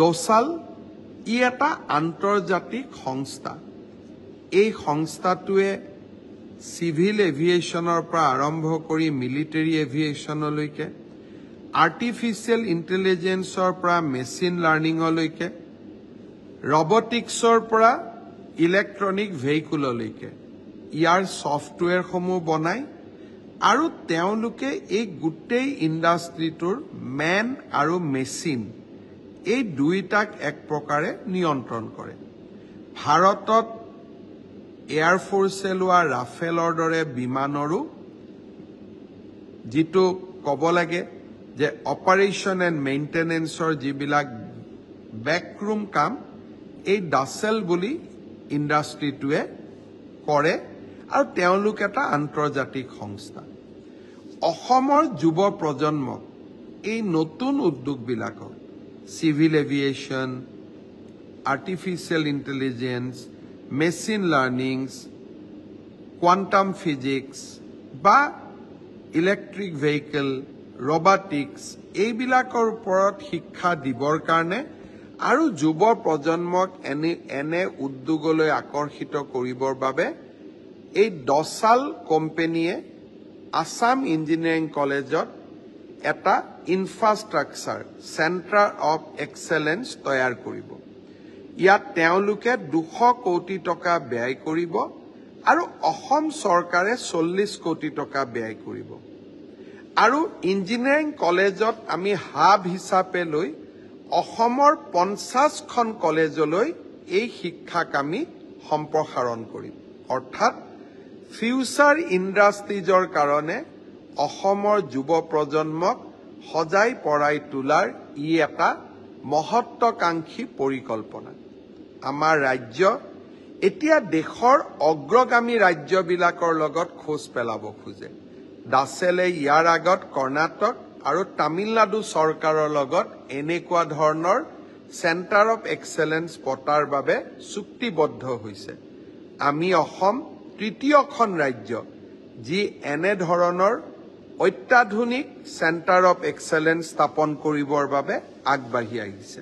ডচাল ই এটা আন্তৰ্জাতিক সংস্থা। এই সংস্থাটোৱে চিভিল এভিয়েশ্যনৰ পৰা আৰম্ভ কৰি মিলিটেৰী এভিয়েশ্যনলৈকে আৰ্টিফিচিয়েল ইণ্টেলিজেঞ্চৰ পৰা মেচিন লাৰ্ণিঙলৈকে ৰবটিক্সৰ পৰা ইলেক্ট্ৰনিক ভেহিকুললৈকে ইয়াৰ ছফ্টৱেৰসমূহ বনায় আৰু তেওঁলোকে এই গোটেই ইণ্ডাষ্ট্ৰিটোৰ মেন আৰু মেচিন এই দুয়োটাক এক প্ৰকাৰে নিয়ন্ত্ৰণ কৰে। ভাৰতত এয়াৰফৰ্চে লোৱা ৰাফেলৰ দৰে বিমানৰো যিটো ক'ব লাগে যে অপাৰেশ্যন এণ্ড মেইনটেনেন্সৰ যিবিলাক বেকৰুম কাম এই ডাচেল বুলি ইণ্ডাষ্ট্ৰিটোৱে কৰে আৰু তেওঁলোক এটা আন্তৰ্জাতিক সংস্থা। অসমৰ যুৱ প্ৰজন্মক এই নতুন উদ্যোগবিলাকক civil aviation artificial intelligence machine learnings quantum physics বা ইলেক্ট্ৰিক ভেহিকেল ৰবাটিক্স এইবিলাকৰ ওপৰত শিক্ষা দিবৰ কাৰণে আৰু যুৱ প্ৰজন্মক এনে এনে উদ্যোগলৈ আকৰ্ষিত কৰিবৰ বাবে এই দচাল কোম্পেনীয়ে আছাম ইঞ্জিনিয়াৰিং কলেজত এটা ইনফ্ৰাষ্ট্ৰাকচাৰ চেণ্টাৰ অৱ এক্সেলেঞ্চ তৈয়াৰ কৰিব। ইয়াত তেওঁলোকে দুশ কোটি টকা ব্যয় কৰিব আৰু অসম চৰকাৰে চল্লিছ কোটি টকা ব্যয় কৰিব। আৰু ইঞ্জিনিয়াৰিং কলেজত আমি হাব হিচাপে লৈ অসমৰ পঞ্চাছখন কলেজলৈ এই শিক্ষাক আমি সম্প্ৰসাৰণ কৰিম। অৰ্থাৎ ফিউচাৰ ইণ্ডাষ্ট্ৰিজৰ কাৰণে অসমৰ যুৱ প্ৰজন্মক সজাই পৰাই তোলাৰ ই এটা মহত্বাকাংক্ষী পৰিকল্পনা। আমাৰ ৰাজ্য এতিয়া দেশৰ অগ্ৰগামী ৰাজ্যবিলাকৰ লগত খোজ পেলাব খোজে। দাসেলে ইয়াৰ আগত কৰ্ণাটক আৰু তামিলনাডু চৰকাৰৰ লগত এনেকুৱা ধৰণৰ চেণ্টাৰ অৱ এক্সেলেঞ্চ পতাৰ বাবে চুক্তিবদ্ধ হৈছে। আমি অসম তৃতীয়খন ৰাজ্য যি এনেধৰণৰ অত্যাধুনিক চেণ্টাৰ অৱ এক্সেলেঞ্চ স্থাপন কৰিবৰ বাবে আগবাঢ়ি আহিছে।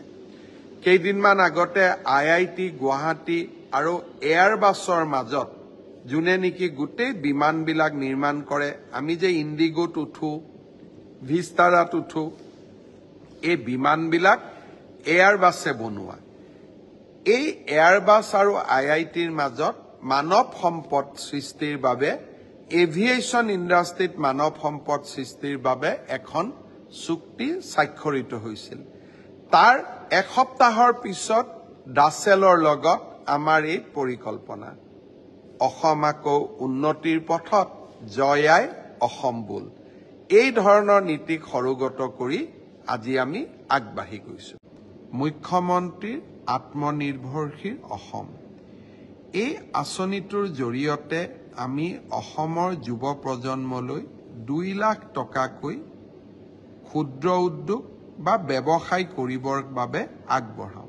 কেইদিনমান আগতে আই আই টি গুৱাহাটী আৰু এয়াৰবাছৰ মাজত যোনে নেকি গোটেই বিমানবিলাক নিৰ্মাণ কৰে আমি যে ইণ্ডিগোত উঠো ভিস্তাৰাত উঠো এই বিমানবিলাক এয়াৰবাছে বনোৱা। এই এয়াৰবাছ আৰু আই আই টিৰ মাজত মানৱ সম্পদ সৃষ্টিৰ বাবে এভিয়েশ্যন ইণ্ডাষ্ট্ৰীত মানৱ সম্পদ সৃষ্টিৰ বাবে এখন চুক্তি স্বাক্ষৰিত হৈছিল। তাৰ এসপ্তাহৰ পিছত ডাচেলৰ লগত আমাৰ এই পৰিকল্পনা। অসম আকৌ উন্নতিৰ পথত জয়াই অসম বোল। এই ধৰণৰ নীতিক সৰুগত কৰি আজি আমি আগবাঢ়ি গৈছো। মুখ্যমন্ত্ৰীৰ আত্মনিৰ্ভৰশীল অসম। এই আঁচনিটোৰ জৰিয়তে আমি অসমৰ যুৱ প্ৰজন্মলৈ দুই লাখ টকাকৈ ক্ষুদ্ৰ উদ্যোগ বা ব্যৱসায় কৰিবৰ বাবে আগবঢ়াওঁ।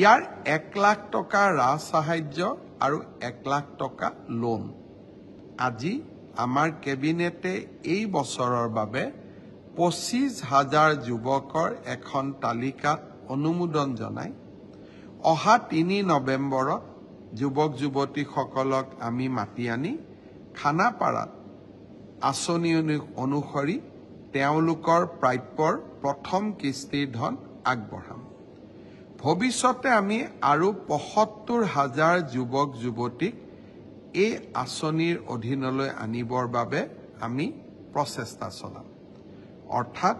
ইয়াৰ এক লাখ টকা ৰাজ সাহায্য আৰু এক লাখ টকা লোন। আজি আমাৰ কেবিনেটে এই বছৰৰ বাবে পঁচিছ হাজাৰ যুৱকৰ এখন তালিকাত অনুমোদন জনাই অহা তিনি নৱেম্বৰত যুৱক যুৱতীসকলক আমি মাতি আনি খানাপাৰাত আঁচনি অনুসৰি তেওঁলোকৰ প্ৰাপ্যৰ প্ৰথম কিস্তিৰ ধন আগবঢ়াম। ভৱিষ্যতে আমি আৰু পঁসত্তৰ হাজাৰ যুৱক যুৱতীক এই আঁচনিৰ অধীনলৈ আনিবৰ বাবে আমি প্ৰচেষ্টা চলাম। অৰ্থাৎ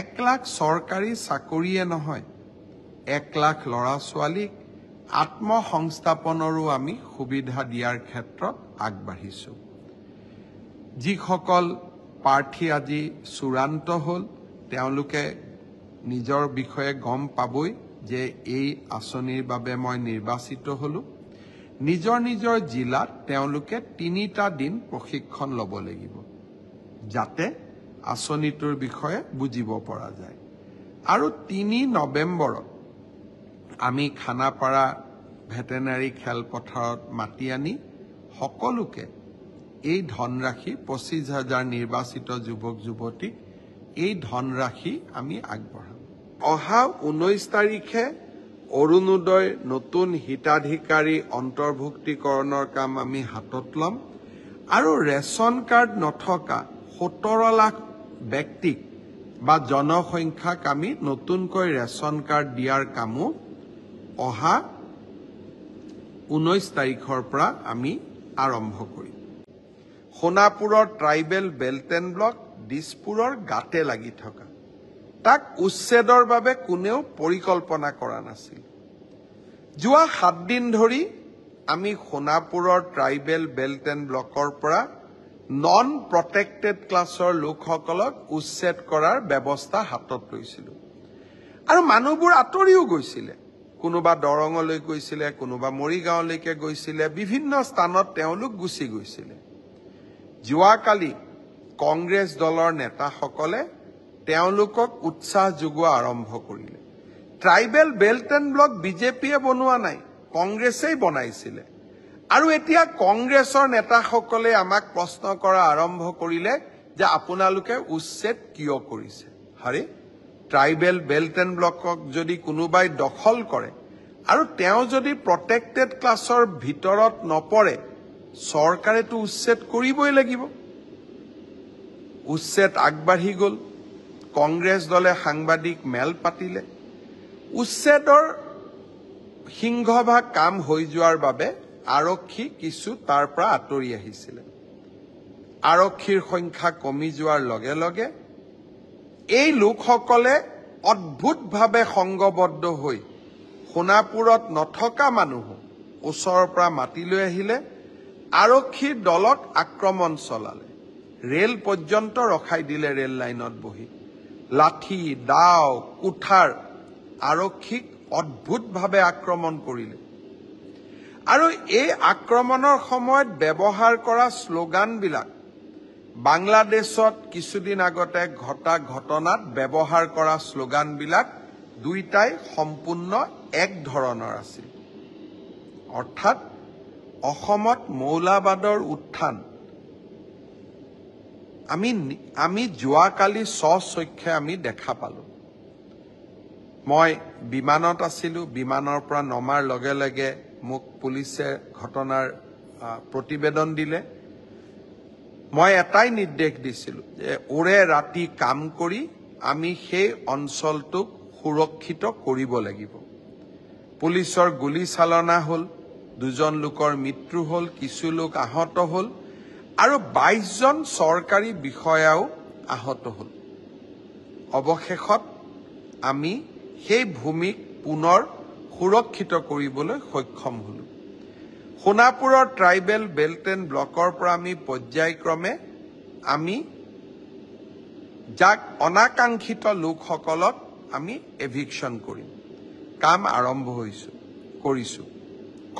এক লাখ চৰকাৰী চাকৰিয়ে নহয় এক লাখ ল'ৰা ছোৱালীক আত্মসংস্থাপনৰো আমি সুবিধা দিয়াৰ ক্ষেত্ৰত আগবাঢ়িছো। যিসকল প্ৰাৰ্থী আজি চূড়ান্ত হ'ল তেওঁলোকে নিজৰ বিষয়ে গম পাবই যে এই আঁচনিৰ বাবে মই নিৰ্বাচিত হলো। নিজৰ নিজৰ জিলাত তেওঁলোকে তিনিটা দিন প্ৰশিক্ষণ ল'ব লাগিব যাতে আঁচনিটোৰ বিষয়ে বুজিব পৰা যায়। আৰু তিনি নৱেম্বৰত আমি খানাপাৰা ভেটেনাৰী খেলপথাৰত মাতি আনি সকলোকে এই ধনৰাশি পঁচিছ হাজাৰ নিৰ্বাচিত যুৱক যুৱতীক এই ধনৰাশি আমি আগবঢ়াম। অহা ঊনৈশ তাৰিখে অৰুণোদয় নতুন হিতাধিকাৰী অন্তৰ্ভুক্তিকৰণৰ কাম আমি হাতত ল'ম আৰু ৰেচন কাৰ্ড নথকা সোতৰ লাখ ব্যক্তিক বা জনসংখ্যাক আমি নতুনকৈ ৰেচন কাৰ্ড দিয়াৰ কামো অহা ঊনৈশ তাৰিখৰ পৰা আমি আৰম্ভ কৰিম। সোণাপুৰৰ ট্ৰাইবেল বেল্ট এণ্ড ব্লক দিছপুৰৰ গাতে লাগি থকা। তাক উচ্ছেদৰ বাবে কোনেও পৰিকল্পনা কৰা নাছিল। যোৱা সাতদিন ধৰি আমি সোণাপুৰৰ ট্ৰাইবেল বেল্ট এণ্ড ব্লকৰ পৰা নন প্ৰটেক্টেড ক্লাছৰ লোকসকলক উচ্ছেদ কৰাৰ ব্যৱস্থা হাতত লৈছিলো। আৰু মানুহবোৰ আঁতৰিও গৈছিলে। কোনোবা দৰঙলৈ গৈছিলে কোনোবা মৰিগাঁৱলৈকে গৈছিলে বিভিন্ন স্থানত তেওঁলোক গুচি গৈছিলে। যোৱাকালি কংগ্ৰেছ দলৰ নেতাসকলে তেওঁলোকক উৎসাহ যোগোৱা আৰম্ভ কৰিলে। ট্ৰাইবেল বেল্ট এণ্ড ব্লক বিজেপিয়ে বনোৱা নাই কংগ্ৰেছেই বনাইছিলে। আৰু এতিয়া কংগ্ৰেছৰ নেতাসকলে আমাক প্ৰশ্ন কৰা আৰম্ভ কৰিলে যে আপোনালোকে উচ্ছেদ কিয় কৰিছে? হাৰে? ট্ৰাইবেল বেল্ট এণ্ড ব্লকক যদি কোনোবাই দখল কৰে আৰু তেওঁ যদি প্ৰটেক্টেড ক্লাছৰ ভিতৰত নপৰে চৰকাৰেতো উচ্ছেদ কৰিবই লাগিব। উচ্ছেদ আগবাঢ়ি গ'ল। কংগ্ৰেছ দলে সাংবাদিক মেল পাতিলে। উচ্ছেদৰ সিংহভাগ কাম হৈ যোৱাৰ বাবে আৰক্ষী কিছু তাৰ পৰা আঁতৰি আহিছিলে। আৰক্ষীৰ সংখ্যা কমি যোৱাৰ লগে লগে এই লোকসকলে অদ্ভুতভাৱে সংঘবদ্ধ হৈ সোণাপুৰত নথকা মানুহো ওচৰৰ পৰা মাতি লৈ আহিলে আৰক্ষীৰ দলক আক্ৰমণ চলালে। ৰেল পৰ্যন্ত ৰখাই দিলে ৰেল লাইনত বহি। লাঠি দাও কুঠাৰ আৰক্ষীক অদ্ভুতভাৱে আক্ৰমণ কৰিলে। আৰু এই আক্ৰমণৰ সময়ত ব্যৱহাৰ কৰা শ্লোগানবিলাক বাংলাদেশত কিছুদিন আগতে ঘটা ঘটনাত ব্যৱহাৰ কৰা শ্লোগানবিলাক দুইটাই সম্পূৰ্ণ এক ধৰণৰ আছিল। অৰ্থাৎ অসমত মৌলাবাদৰ উত্থান। আমি আমি যোৱাকালি স্বচক্ষে আমি দেখা পালো। মই বিমানত আছিলো বিমানৰ পৰা নমাৰ লগে লগে মোক পুলিচে ঘটনাৰ প্ৰতিবেদন দিলে। মই এটাই নিৰ্দেশ দিছিলো যে ওৰে ৰাতি কাম কৰি আমি সেই অঞ্চলটোক সুৰক্ষিত কৰিব লাগিব। পুলিচৰ গুলীচালনা হ'ল দুজন লোকৰ মৃত্যু হ'ল কিছু লোক আহত হ'ল আৰু বাইশজন চৰকাৰী বিষয়াও আহত হ'ল। অৱশেষত আমি সেই ভূমিক পুনৰ সুৰক্ষিত কৰিবলৈ সক্ষম হলো। সোণাপুৰৰ ট্ৰাইবেল বেল্ট এণ্ড ব্লকৰ পৰা আমি পৰ্যায়ক্ৰমে আমি যাক অনাকাংক্ষিত লোকসকলক আমি এভিকশ্যন কৰিম। কাম আৰম্ভ হৈছো কৰিছো।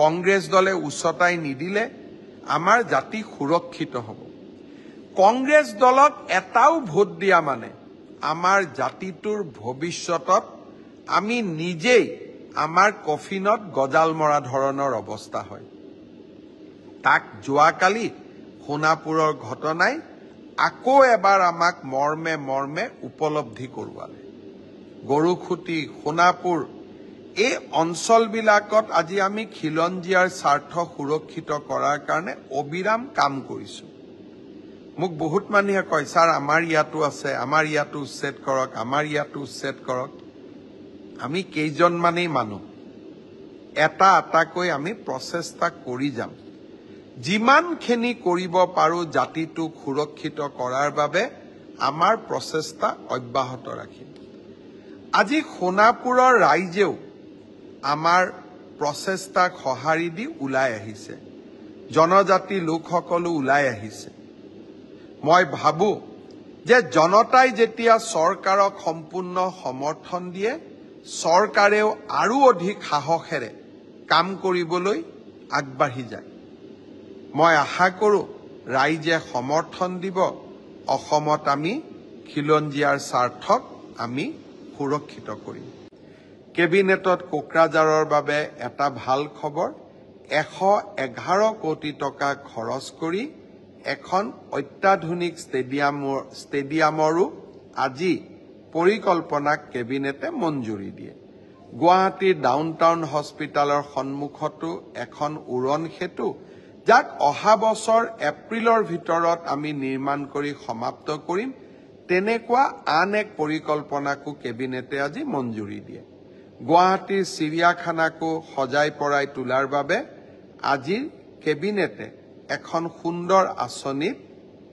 কংগ্ৰেছ দলে উচতাই নিদিলে আমাৰ জাতি সুৰক্ষিত হ'ব। কংগ্ৰেছ দলক এটাও ভোট দিয়া মানে আমাৰ জাতিটোৰ ভৱিষ্যতত আমি নিজেই আমাৰ কফিনত গজাল মৰা ধৰণৰ অৱস্থা হয়। তাক যোৱাকালি সোণাপুৰৰ ঘটনাই আকৌ এবাৰ আমাক মৰ্মে মৰ্মে উপলব্ধি কৰোৱালে। গৰুখুটি সোণাপুৰ এই অঞ্চলবিলাকত আজি আমি খিলঞ্জীয়াৰ স্বাৰ্থ সুৰক্ষিত কৰাৰ কাৰণে অবিৰাম কাম কৰিছো। মোক বহুত মানুহে কয় ছাৰ আমাৰ ইয়াতো আছে আমাৰ ইয়াতো উচ্ছেদ কৰক আমাৰ ইয়াতো উচ্ছেদ কৰক। আমি কেইজনমানেই মানুহ। এটা এটাকৈ আমি প্ৰচেষ্টা কৰি যাম। যিমানখিনি কৰিব পাৰো জাতিটোক সুৰক্ষিত কৰাৰ বাবে আমাৰ প্ৰচেষ্টা অব্যাহত ৰাখিম। আজি সোণাপুৰৰ ৰাইজেও আমাৰ প্ৰচেষ্টাক সঁহাৰি দি ওলাই আহিছে। জনজাতি লোকসকলো ওলাই আহিছে। মই ভাবো যে জনতাই যেতিয়া চৰকাৰক সম্পূৰ্ণ সমৰ্থন দিয়ে চৰকাৰেও আৰু অধিক সাহসেৰে কাম কৰিবলৈ আগবাঢ়ি যায়। মই আশা কৰোঁ ৰাইজে সমৰ্থন দিব। অসমত আমি খিলঞ্জীয়াৰ স্বাৰ্থক আমি সুৰক্ষিত কৰিম। কেবিনেটত কোকৰাঝাৰৰ বাবে এটা ভাল খবৰ এশ এঘাৰ কোটি টকা খৰচ কৰি এখন অত্যাধুনিক ষ্টেডিয়ামৰ ষ্টেডিয়ামৰো আজি পৰিকল্পনাক কেবিনেটে মঞ্জুৰি দিয়ে। গুৱাহাটীৰ ডাউনটাউন হস্পিটেলৰ সন্মুখতো এখন উৰণ সেতু যাক অহা বছৰ এপ্ৰিলৰ ভিতৰত আমি নিৰ্মাণ কৰি সমাপ্ত কৰিম তেনেকুৱা আন এক পৰিকল্পনাকো কেবিনেটে আজি মঞ্জুৰি দিয়ে। গুৱাহাটীৰ চিৰিয়াখানাকো সজাই পৰাই তোলাৰ বাবে আজি কেবিনেটে এখন সুন্দৰ আঁচনিত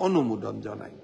অনুমোদন জনায়।